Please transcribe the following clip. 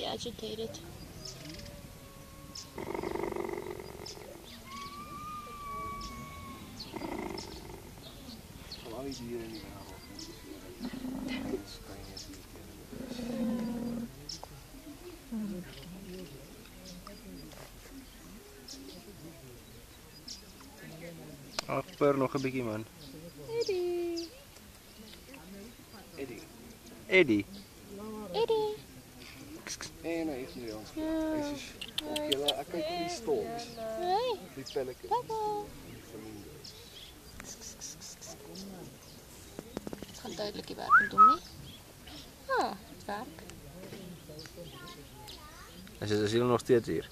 agitated. Van al die dieren in die wereld. Mens kan je niet irriteren. Afper nog 'n bietjie man. Eddy. Eddy. Eddy. Eddy. En nee, echt niet anders. Ja. Ja. kijken Kijk, die storms. Nee. Die pelletjes. Papa. Het gaat duidelijk je werk doen, niet? Ah, het werk. En ze zitten nog steeds hier.